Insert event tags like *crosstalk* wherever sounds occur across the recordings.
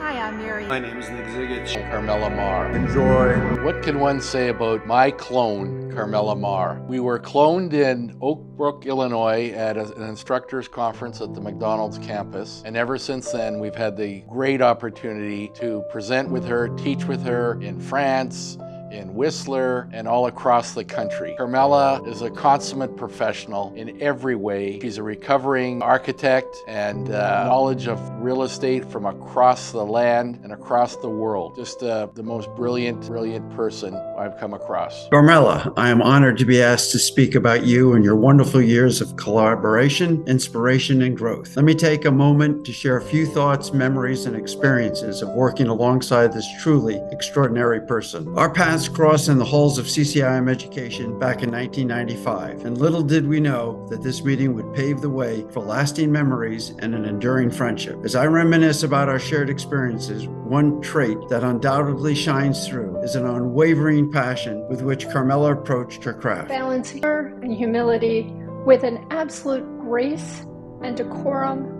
Hi, I'm Mary. My name is Nick Zigich. Carmela Ma. Enjoy. What can one say about my clone, Carmela Ma? We were cloned in Oak Brook, Illinois at a, an instructors conference at the McDonald's campus. And ever since then, we've had the great opportunity to present with her, teach with her in France, in Whistler and all across the country. Carmela is a consummate professional in every way. She's a recovering architect and uh, knowledge of real estate from across the land and across the world. Just uh, the most brilliant, brilliant person I've come across. Carmela, I am honored to be asked to speak about you and your wonderful years of collaboration, inspiration, and growth. Let me take a moment to share a few thoughts, memories, and experiences of working alongside this truly extraordinary person. Our paths paths crossed in the halls of CCIM Education back in 1995, and little did we know that this meeting would pave the way for lasting memories and an enduring friendship. As I reminisce about our shared experiences, one trait that undoubtedly shines through is an unwavering passion with which Carmela approached her craft. Balance and humility with an absolute grace and decorum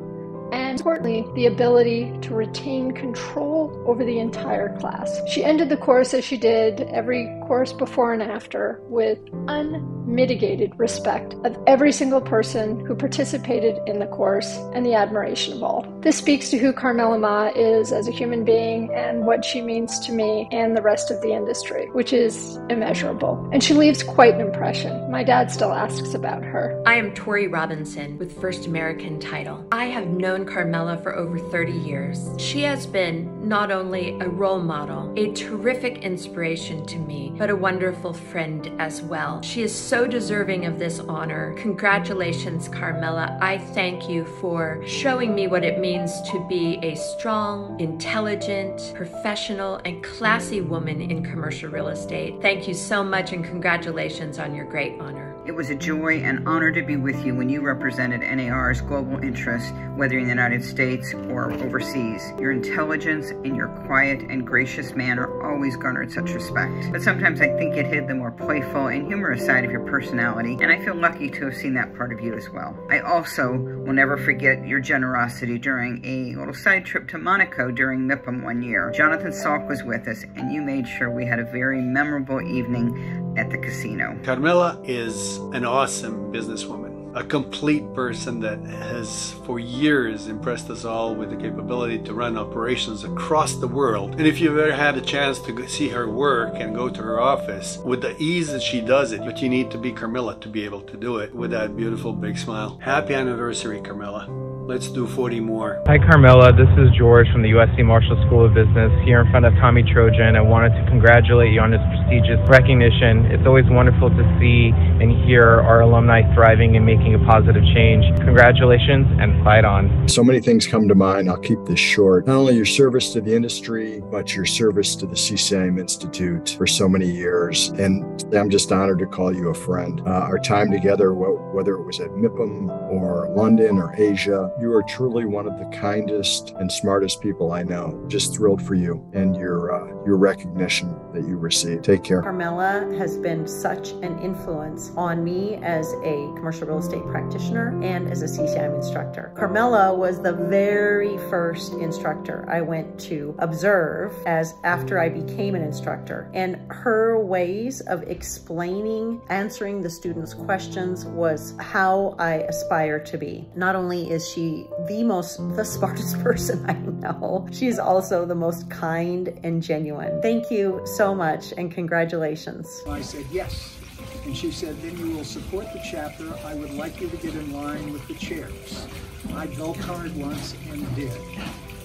and importantly, the ability to retain control over the entire class. She ended the course as she did every course before and after with unmitigated respect of every single person who participated in the course and the admiration of all. This speaks to who Carmela Ma is as a human being and what she means to me and the rest of the industry, which is immeasurable. And she leaves quite an impression. My dad still asks about her. I am Tori Robinson with First American Title. I have known Carmela for over 30 years. She has been not only a role model, a terrific inspiration to me, but a wonderful friend as well. She is so deserving of this honor. Congratulations, Carmela. I thank you for showing me what it means to be a strong, intelligent, professional, and classy woman in commercial real estate. Thank you so much and congratulations on your great honor. It was a joy and honor to be with you when you represented NAR's global interests, whether in the United States or overseas. Your intelligence and your quiet and gracious manner always garnered such respect. But sometimes I think it hid the more playful and humorous side of your personality, and I feel lucky to have seen that part of you as well. I also will never forget your generosity during a little side trip to Monaco during MIPIM one year. Jonathan Salk was with us, and you made sure we had a very memorable evening at the casino. Carmela is an awesome businesswoman a complete person that has for years impressed us all with the capability to run operations across the world. And if you've ever had a chance to see her work and go to her office, with the ease that she does it, but you need to be Carmela to be able to do it with that beautiful big smile. Happy anniversary, Carmela. Let's do 40 more. Hi, Carmela. This is George from the USC Marshall School of Business here in front of Tommy Trojan. I wanted to congratulate you on this prestigious recognition. It's always wonderful to see and hear our alumni thriving and making a positive change. Congratulations and fight on. So many things come to mind. I'll keep this short. Not only your service to the industry, but your service to the CCIM Institute for so many years. And I'm just honored to call you a friend. Uh, our time together, whether it was at MIPIM or London or Asia, you are truly one of the kindest and smartest people I know. Just thrilled for you and your uh, your recognition that you received. Take care. Carmela has been such an influence on me as a commercial real estate practitioner and as a CCIM instructor. Carmela was the very first instructor I went to observe as after I became an instructor. And her ways of explaining, answering the students' questions was how I aspire to be. Not only is she the most, the smartest *laughs* person I know. She's also the most kind and genuine. Thank you so much and congratulations. I said yes. And she said, then you will support the chapter. I would like you to get in line with the chairs. I bell card once and did.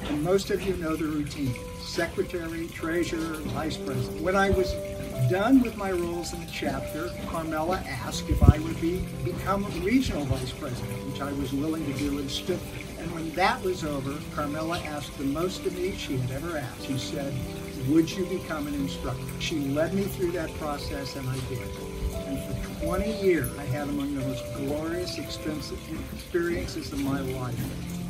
And most of you know the routine. Secretary, treasurer, vice president. When I was done with my roles in the chapter, Carmela asked if I would be become regional vice president, which I was willing to do and stood And when that was over, Carmela asked the most of me she had ever asked. She said, would you become an instructor? She led me through that process and I did. And for 20 years, I had among the most glorious extensive experiences of my life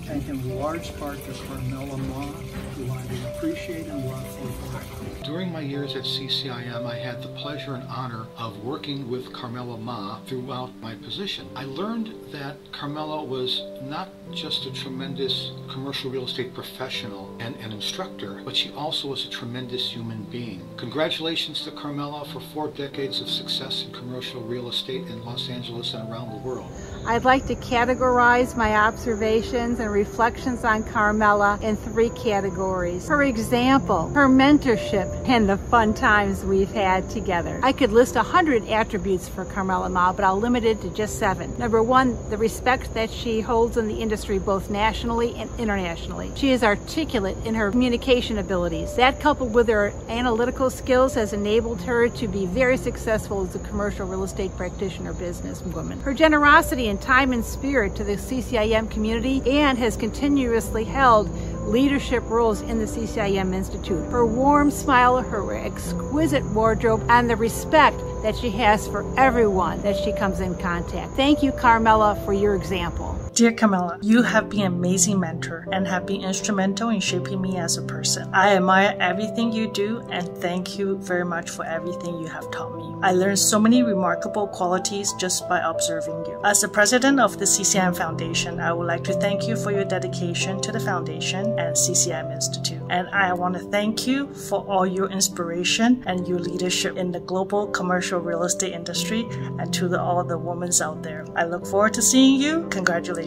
thank in large part to Carmela Ma, who I appreciate and love for her. During my years at CCIM, I had the pleasure and honor of working with Carmela Ma throughout my position. I learned that Carmela was not just a tremendous commercial real estate professional and an instructor, but she also was a tremendous human being. Congratulations to Carmela for four decades of success in commercial real estate in Los Angeles and around the world. I'd like to categorize my observations and reflections on Carmela in three categories. Her example, her mentorship, and the fun times we've had together. I could list a hundred attributes for Carmela Ma, but I'll limit it to just seven. Number one, the respect that she holds in the industry both nationally and internationally. She is articulate in her communication abilities. That coupled with her analytical skills has enabled her to be very successful as a commercial real estate practitioner businesswoman. Her generosity and time and spirit to the CCIM community and has continuously held leadership roles in the CCIM Institute. Her warm smile, her exquisite wardrobe, and the respect that she has for everyone that she comes in contact. Thank you, Carmela, for your example. Dear Camilla, you have been an amazing mentor and have been instrumental in shaping me as a person. I admire everything you do and thank you very much for everything you have taught me. I learned so many remarkable qualities just by observing you. As the president of the CCIM Foundation, I would like to thank you for your dedication to the foundation and CCIM Institute. And I want to thank you for all your inspiration and your leadership in the global commercial real estate industry and to the, all the women out there. I look forward to seeing you. Congratulations.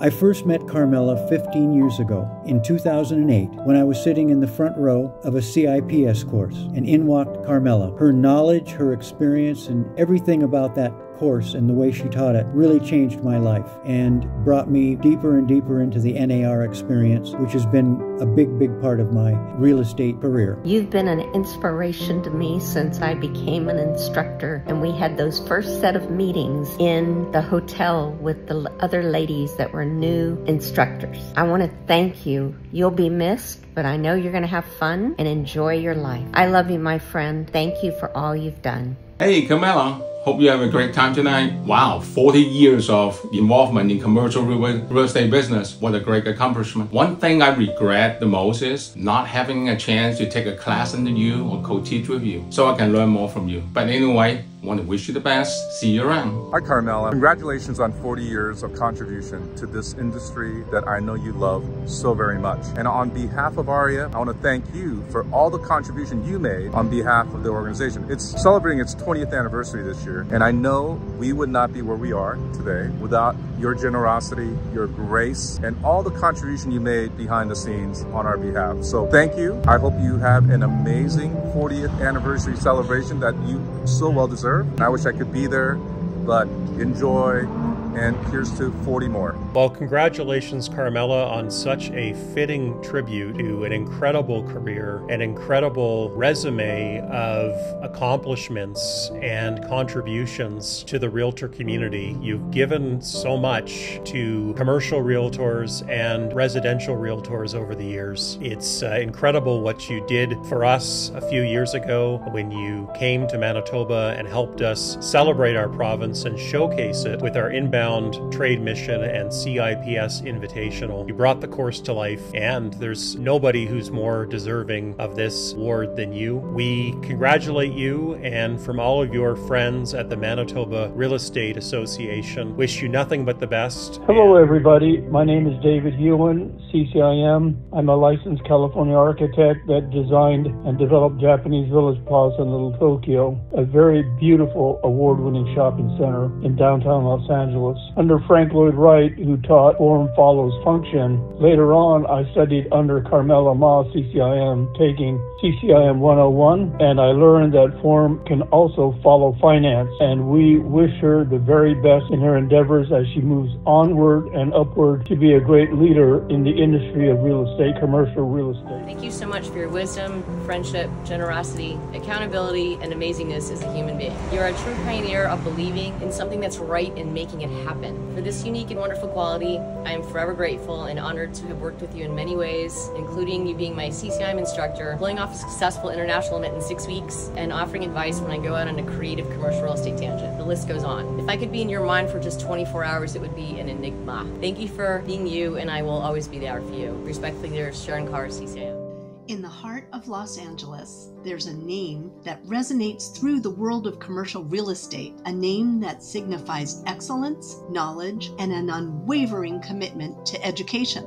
I first met Carmela 15 years ago in 2008 when I was sitting in the front row of a CIPS course and in walked Carmela. Her knowledge, her experience, and everything about that course and the way she taught it really changed my life and brought me deeper and deeper into the NAR experience, which has been a big, big part of my real estate career. You've been an inspiration to me since I became an instructor, and we had those first set of meetings in the hotel with the other ladies that were new instructors. I want to thank you. You'll be missed, but I know you're going to have fun and enjoy your life. I love you, my friend. Thank you for all you've done. Hey, Camilla. Hope you have a great time tonight. Wow, 40 years of involvement in commercial real estate business. What a great accomplishment. One thing I regret the most is not having a chance to take a class under you or co-teach with you so I can learn more from you. But anyway, want to wish you the best. See you around. Hi, Carmela. Congratulations on 40 years of contribution to this industry that I know you love so very much. And on behalf of AREAA, I want to thank you for all the contribution you made on behalf of the organization. It's celebrating its 20th anniversary this year, and I know we would not be where we are today without your generosity, your grace, and all the contribution you made behind the scenes on our behalf. So thank you. I hope you have an amazing 40th anniversary celebration that you so well deserve. And I wish I could be there, but enjoy and here's to 40 more. Well, congratulations, Carmela, on such a fitting tribute to an incredible career, an incredible resume of accomplishments and contributions to the realtor community. You've given so much to commercial realtors and residential realtors over the years. It's uh, incredible what you did for us a few years ago when you came to Manitoba and helped us celebrate our province and showcase it with our inbound trade mission and CIPS invitational. You brought the course to life, and there's nobody who's more deserving of this award than you. We congratulate you and from all of your friends at the Manitoba Real Estate Association, wish you nothing but the best. Hello, everybody. My name is David Hyun, CCIM. I'm a licensed California architect that designed and developed Japanese Village Plaza in Little Tokyo, a very beautiful award winning shopping center in downtown Los Angeles. Under Frank Lloyd Wright, who taught form follows function, later on I studied under Carmela Ma, CCIM, taking CCIM 101, and I learned that form can also follow finance. And we wish her the very best in her endeavors as she moves onward and upward to be a great leader in the industry of real estate, commercial real estate. Thank you so much for your wisdom, friendship, generosity, accountability, and amazingness as a human being. You're a true pioneer of believing in something that's right and making it happen. For this unique and wonderful quality, I am forever grateful and honored to have worked with you in many ways, including you being my CCIM instructor, pulling off a successful international event in six weeks, and offering advice when I go out on a creative commercial real estate tangent. The list goes on. If I could be in your mind for just 24 hours, it would be an enigma. Thank you for being you, and I will always be there for you. Respectfully, yours, Sharon Carr, CCIM. In the heart of Los Angeles, there's a name that resonates through the world of commercial real estate, a name that signifies excellence, knowledge, and an unwavering commitment to education.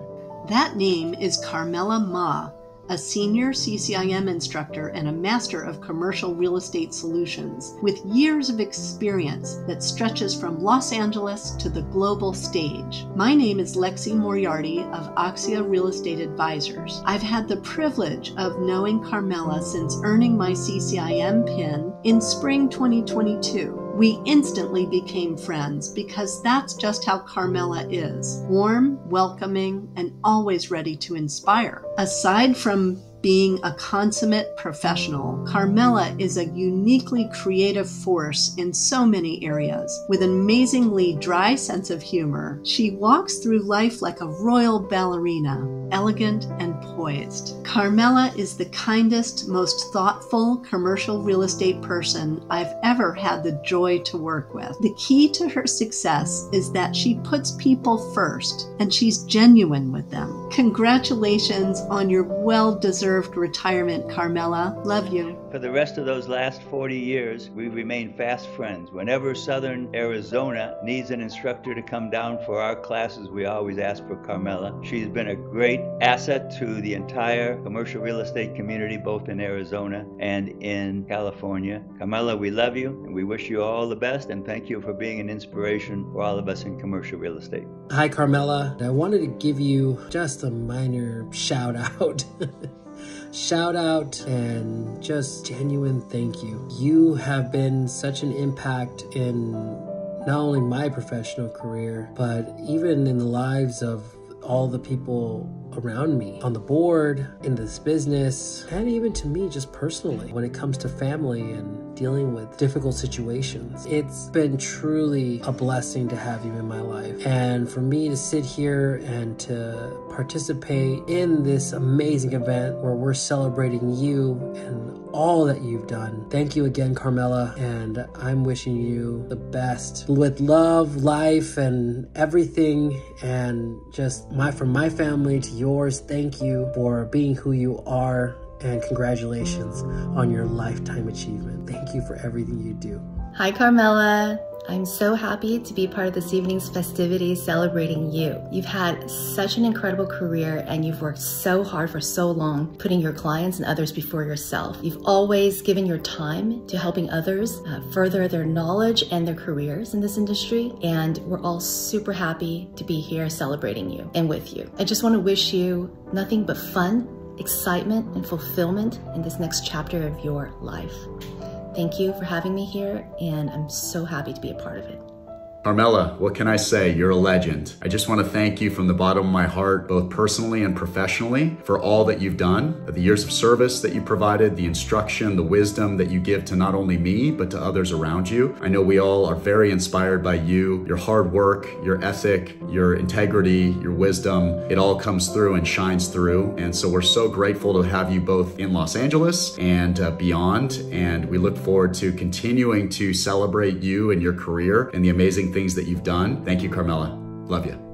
That name is Carmela Ma, a senior CCIM instructor and a master of commercial real estate solutions with years of experience that stretches from Los Angeles to the global stage. My name is Lexi Moriarty of Oxia Real Estate Advisors. I've had the privilege of knowing Carmela since earning my CCIM PIN in spring 2022. We instantly became friends because that's just how Carmela is warm, welcoming, and always ready to inspire. Aside from being a consummate professional, Carmela is a uniquely creative force in so many areas. With an amazingly dry sense of humor, she walks through life like a royal ballerina, elegant and poised. Carmela is the kindest, most thoughtful commercial real estate person I've ever had the joy to work with. The key to her success is that she puts people first and she's genuine with them. Congratulations on your well deserved retirement, Carmela. Love you. For the rest of those last 40 years, we remain fast friends. Whenever Southern Arizona needs an instructor to come down for our classes, we always ask for Carmela. She's been a great asset to the entire commercial real estate community, both in Arizona and in California. Carmela, we love you and we wish you all the best and thank you for being an inspiration for all of us in commercial real estate. Hi, Carmela. I wanted to give you just a minor shout out. *laughs* shout out and just genuine thank you. You have been such an impact in not only my professional career, but even in the lives of all the people around me on the board, in this business, and even to me just personally when it comes to family and dealing with difficult situations. It's been truly a blessing to have you in my life. And for me to sit here and to participate in this amazing event where we're celebrating you and all that you've done. Thank you again, Carmela, and I'm wishing you the best with love, life, and everything. And just my from my family to yours, thank you for being who you are and congratulations on your lifetime achievement. Thank you for everything you do. Hi, Carmela. I'm so happy to be part of this evening's festivities celebrating you. You've had such an incredible career and you've worked so hard for so long, putting your clients and others before yourself. You've always given your time to helping others uh, further their knowledge and their careers in this industry. And we're all super happy to be here celebrating you and with you. I just want to wish you nothing but fun, excitement, and fulfillment in this next chapter of your life. Thank you for having me here, and I'm so happy to be a part of it. Carmela, what can I say? You're a legend. I just want to thank you from the bottom of my heart, both personally and professionally, for all that you've done, the years of service that you provided, the instruction, the wisdom that you give to not only me, but to others around you. I know we all are very inspired by you, your hard work, your ethic, your integrity, your wisdom. It all comes through and shines through. And so we're so grateful to have you both in Los Angeles and uh, beyond. And we look forward to continuing to celebrate you and your career and the amazing things that you've done. Thank you, Carmela. Love you.